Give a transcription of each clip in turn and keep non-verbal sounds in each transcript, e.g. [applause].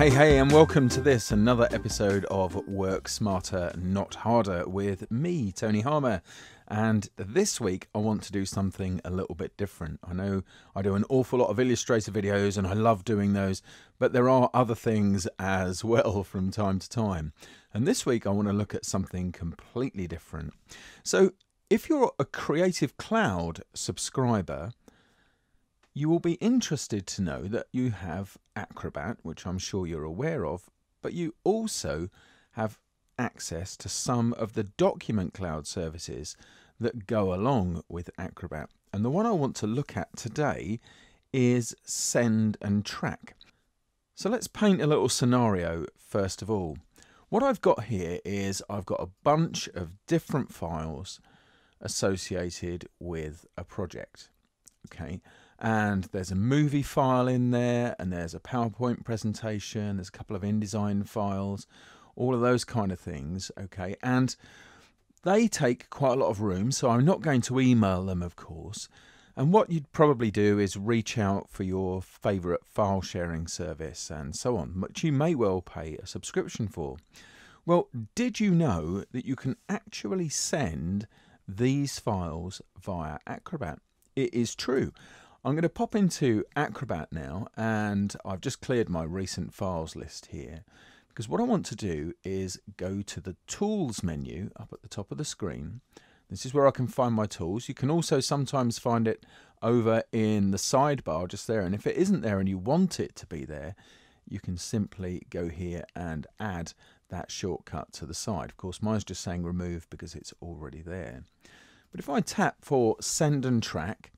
Hey, hey, and welcome to this, another episode of Work Smarter, Not Harder with me, Tony Harmer. And this week, I want to do something a little bit different. I know I do an awful lot of Illustrator videos and I love doing those, but there are other things as [laughs] well from time to time. And this week, I want to look at something completely different. So, if you're a Creative Cloud subscriber, you will be interested to know that you have Acrobat, which I'm sure you're aware of, but you also have access to some of the document cloud services that go along with Acrobat. And the one I want to look at today is Send and Track. So let's paint a little scenario first of all. What I've got here is I've got a bunch of different files associated with a project. Okay, and there's a movie file in there and there's a PowerPoint presentation, there's a couple of InDesign files, all of those kind of things, okay? And they take quite a lot of room, so I'm not going to email them, of course. And what you'd probably do is reach out for your favorite file sharing service and so on, which you may well pay a subscription for. Well, did you know that you can actually send these files via Acrobat? It is true. I'm going to pop into Acrobat now and I've just cleared my recent files list here because what I want to do is go to the tools menu up at the top of the screen. This is where I can find my tools. You can also sometimes find it over in the sidebar just there and if it isn't there and you want it to be there you can simply go here and add that shortcut to the side. Of course mine's just saying remove because it's already there. But if I tap for send and track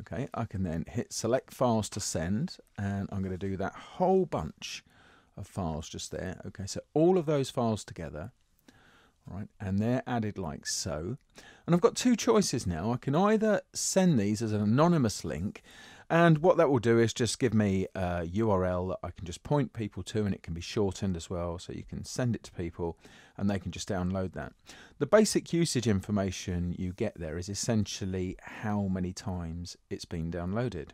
Okay, I can then hit select files to send and I'm going to do that whole bunch of files just there. Okay, so all of those files together, all right, and they're added like so. And I've got two choices now. I can either send these as an anonymous link and what that will do is just give me a URL that I can just point people to and it can be shortened as well so you can send it to people and they can just download that. The basic usage information you get there is essentially how many times it's been downloaded.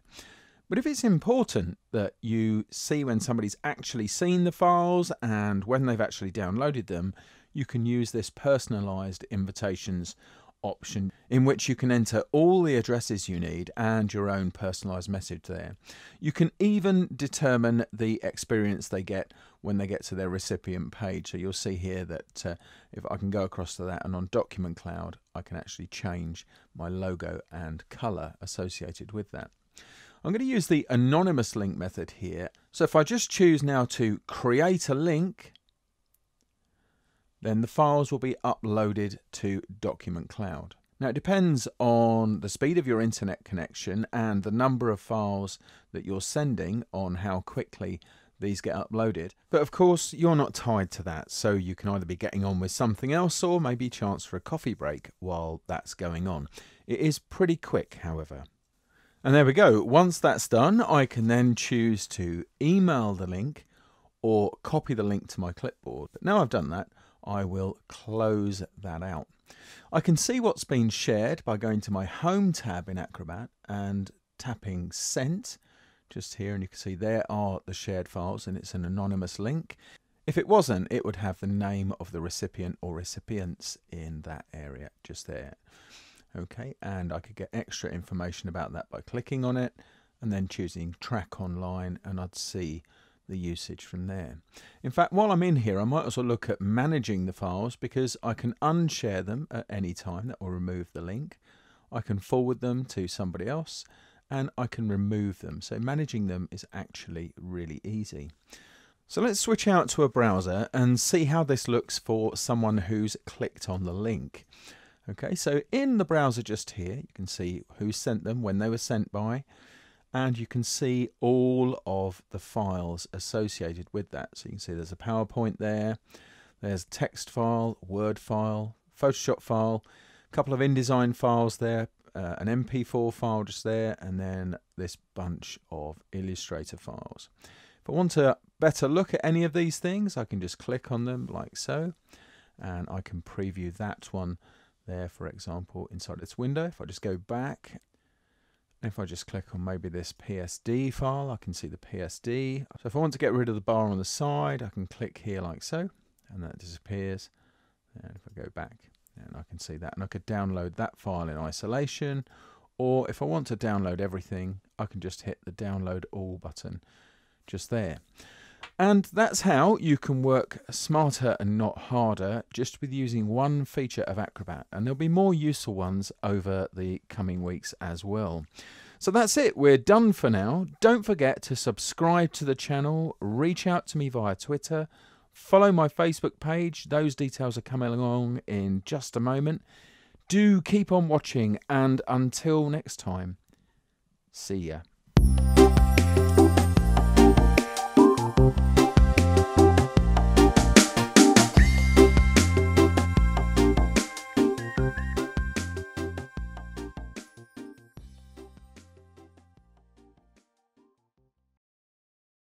But if it's important that you see when somebody's actually seen the files and when they've actually downloaded them, you can use this personalized invitations option in which you can enter all the addresses you need and your own personalized message there. You can even determine the experience they get when they get to their recipient page. So you'll see here that uh, if I can go across to that and on Document Cloud, I can actually change my logo and color associated with that. I'm going to use the anonymous link method here. So if I just choose now to create a link, then the files will be uploaded to Document Cloud. Now it depends on the speed of your internet connection and the number of files that you're sending on how quickly these get uploaded. But of course, you're not tied to that, so you can either be getting on with something else or maybe chance for a coffee break while that's going on. It is pretty quick, however. And there we go. Once that's done, I can then choose to email the link or copy the link to my clipboard. But now I've done that, I will close that out. I can see what's been shared by going to my Home tab in Acrobat and tapping Sent just here and you can see there are the shared files and it's an anonymous link. If it wasn't, it would have the name of the recipient or recipients in that area just there. Okay, and I could get extra information about that by clicking on it and then choosing track online and I'd see the usage from there. In fact, while I'm in here, I might also look at managing the files because I can unshare them at any time. That will remove the link. I can forward them to somebody else and I can remove them. So managing them is actually really easy. So let's switch out to a browser and see how this looks for someone who's clicked on the link. Okay, so in the browser just here, you can see who sent them, when they were sent by, and you can see all of the files associated with that. So you can see there's a PowerPoint there, there's a text file, Word file, Photoshop file, a couple of InDesign files there, uh, an MP4 file just there, and then this bunch of Illustrator files. If I want to better look at any of these things, I can just click on them like so, and I can preview that one there, for example, inside this window. If I just go back If I just click on maybe this PSD file, I can see the PSD. So if I want to get rid of the bar on the side, I can click here like so, and that disappears. And if I go back, and I can see that, and I could download that file in isolation, or if I want to download everything, I can just hit the download all button just there. And that's how you can work smarter and not harder just with using one feature of Acrobat. And there'll be more useful ones over the coming weeks as well. So that's it. We're done for now. Don't forget to subscribe to the channel, reach out to me via Twitter, follow my Facebook page. Those details are coming along in just a moment. Do keep on watching, and until next time, see ya.